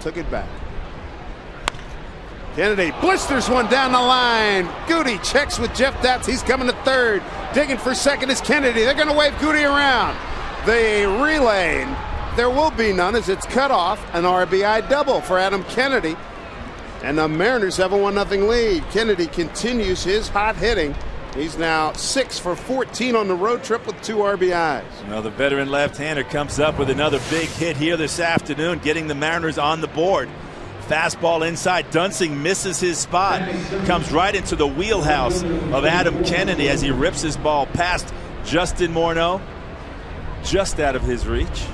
took it back. Kennedy blisters one down the line. Guti checks with Jeff Datz. He's coming to third. Digging for second is Kennedy. They're going to wave Guti around. The relay, there will be none as it's cut off. An RBI double for Adam Kennedy. And the Mariners have a 1 0 lead. Kennedy continues his hot hitting. He's now 6 for 14 on the road trip with two RBIs. Well, the veteran left-hander comes up with another big hit here this afternoon, getting the Mariners on the board. Fastball inside. Duensing misses his spot. Comes right into the wheelhouse of Adam Kennedy as he rips his ball past Justin Morneau. Just out of his reach.